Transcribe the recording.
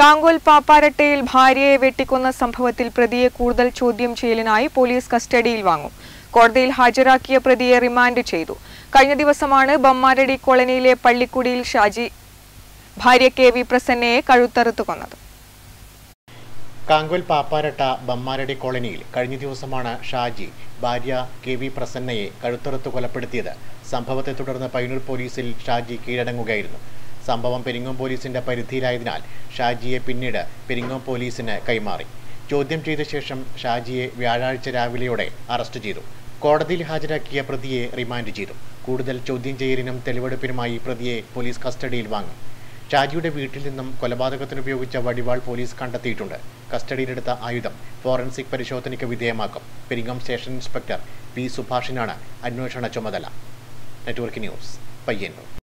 കാങ്കോൽ പാപ്പാരട്ടയിൽ ഭാര്യയെ വെട്ടിക്കൊന്ന സംഭവത്തിൽ പ്രതിയെ കൂടുതൽ ചോദ്യം ചെയ്യലിനായി പോലീസ് കസ്റ്റഡിയിൽ വാങ്ങും. കോടതിയിൽ ഹാജരാക്കിയ പ്രതിയെ റിമാൻഡ് ചെയ്തു. കഴിഞ്ഞ ദിവസമാണ് ബമ്മാരടി കോളനിയിലെ പള്ളിക്കുടിയിൽ ഷാജി ഭാര്യ കെ വി പ്രസന്നയെ കഴുത്തറുത്ത് കൊന്നത്. കാങ്കോൽ പാപ്പാരട്ട ബമ്മാരടി കോളനിയിൽ കഴിഞ്ഞ ദിവസമാണ് ഷാജി ഭാര്യ കെ വി പ്രസന്നയെ കഴുത്തറുത്ത് കൊലപ്പെടുത്തിയത്. സംഭവത്തെ തുടർന്ന് പയ്യന്നൂർ പോലീസിൽ ഷാജി കീഴടങ്ങുകയായിരുന്നു. സംഭവം പെരിങ്ങോം പോലീസിന്റെ പരിധിയിലായതിനാൽ ഷാജിയെ പിന്നീട് പെരിങ്ങോം പോലീസിന് കൈമാറി. ചോദ്യം ചെയ്ത ശേഷം ഷാജിയെ വ്യാഴാഴ്ച രാവിലെയോടെ അറസ്റ്റ് ചെയ്തു. കോടതിയിൽ ഹാജരാക്കിയ പ്രതിയെ റിമാൻഡ് ചെയ്തു. കൂടുതൽ ചോദ്യം ചെയ്യലിനും തെളിവെടുപ്പിനുമായി പ്രതിയെ പോലീസ് കസ്റ്റഡിയിൽ വാങ്ങി. ഷാജിയുടെ വീട്ടിൽ നിന്നും കൊലപാതകത്തിന് ഉപയോഗിച്ച വടിവാൾ പോലീസ് കണ്ടെത്തിയിട്ടുണ്ട്. കസ്റ്റഡിയിലെടുത്ത ആയുധം ഫോറൻസിക് പരിശോധനയ്ക്ക് വിധേയമാക്കും. പെരിങ്ങം സ്റ്റേഷൻ ഇൻസ്പെക്ടർ പി സുഭാഷിനാണ് അന്വേഷണ ചുമതല. Network news Payyanur.